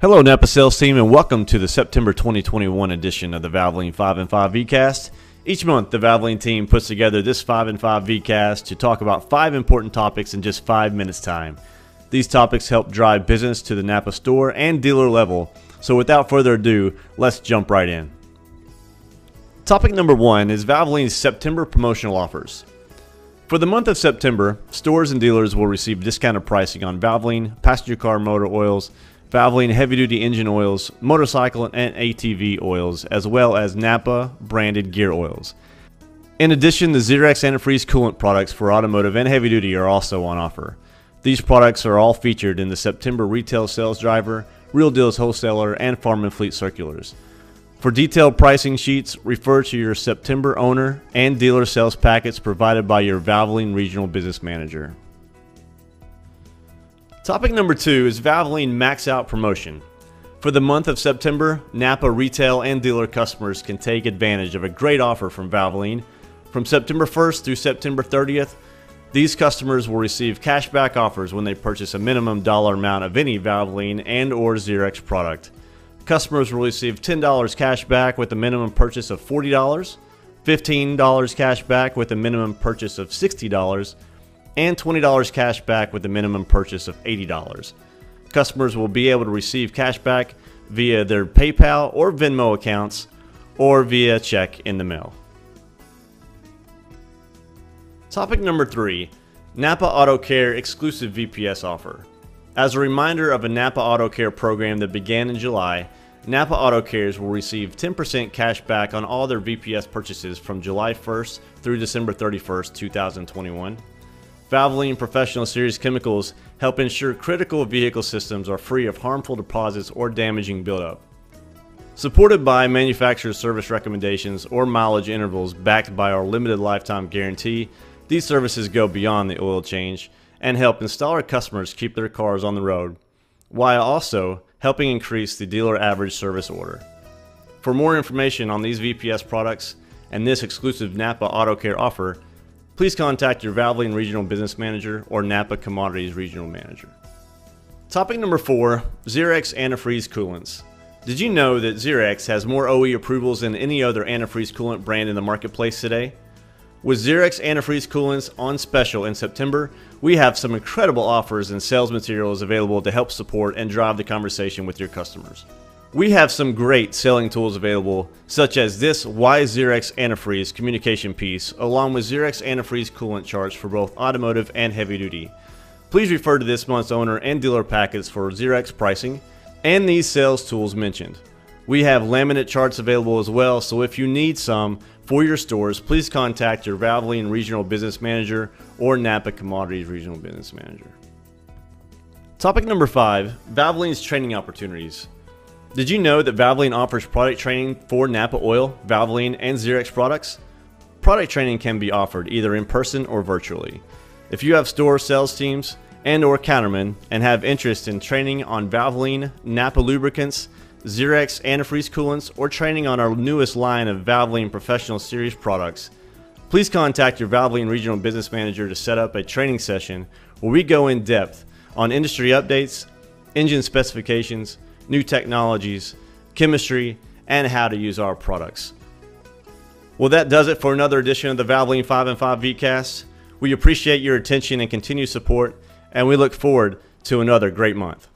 Hello, Napa sales team, and welcome to the September 2021 edition of the Valvoline 5 and 5 VCast. Each month, the Valvoline team puts together this 5 and 5 VCast to talk about five important topics in just five minutes' time. These topics help drive business to the Napa store and dealer level. So, without further ado, let's jump right in. Topic number one is Valvoline's September promotional offers. For the month of September, stores and dealers will receive discounted pricing on Valvoline, passenger car motor oils, Valvoline heavy duty engine oils, motorcycle and ATV oils, as well as Napa branded gear oils. In addition, the Zerex antifreeze coolant products for automotive and heavy duty are also on offer. These products are all featured in the September retail sales driver, Real Deals wholesaler, and Farm and Fleet circulars. For detailed pricing sheets, refer to your September owner and dealer sales packets provided by your Valvoline Regional Business Manager. Topic number two is Valvoline Max Out Promotion. For the month of September, Napa retail and dealer customers can take advantage of a great offer from Valvoline. From September 1st through September 30th, these customers will receive cashback offers when they purchase a minimum dollar amount of any Valvoline and or Zerex product. Customers will receive $10 cash back with a minimum purchase of $40, $15 cash back with a minimum purchase of $60, and $20 cash back with a minimum purchase of $80. Customers will be able to receive cash back via their PayPal or Venmo accounts or via check in the mail. Topic number three Napa Auto Care exclusive VPS offer. As a reminder of a Napa Auto Care program that began in July, Napa Auto Cares will receive 10% cash back on all their VPS purchases from July 1st through December 31st, 2021. Valvoline Professional Series chemicals help ensure critical vehicle systems are free of harmful deposits or damaging buildup. Supported by manufacturer service recommendations or mileage intervals backed by our limited lifetime guarantee, these services go beyond the oil change and help installer customers keep their cars on the road, while also helping increase the dealer average service order. For more information on these VPS products and this exclusive Napa Auto Care offer, please contact your Valvoline Regional Business Manager or Napa Commodities Regional Manager. Topic number four Zerex antifreeze coolants. Did you know that Zerex has more OE approvals than any other antifreeze coolant brand in the marketplace today? With Zerex antifreeze coolants on special in September, we have some incredible offers and sales materials available to help support and drive the conversation with your customers. We have some great selling tools available, such as this Why Zerex Antifreeze communication piece, along with Zerex Antifreeze coolant charts for both automotive and heavy duty. Please refer to this month's owner and dealer packets for Zerex pricing and these sales tools mentioned. We have laminate charts available as well, so if you need some for your stores, please contact your Valvoline Regional Business Manager or Napa Commodities Regional Business Manager. Topic number five Valvoline's training opportunities. Did you know that Valvoline offers product training for Napa Oil, Valvoline, and Zerex products? Product training can be offered either in person or virtually. If you have store sales teams and or countermen and have interest in training on Valvoline, Napa lubricants, Zerex antifreeze coolants, or training on our newest line of Valvoline Professional Series products, please contact your Valvoline Regional Business Manager to set up a training session where we go in depth on industry updates, engine specifications, new technologies, chemistry, and how to use our products. Well, that does it for another edition of the Valvoline 5 and 5 VCast. We appreciate your attention and continued support, and we look forward to another great month.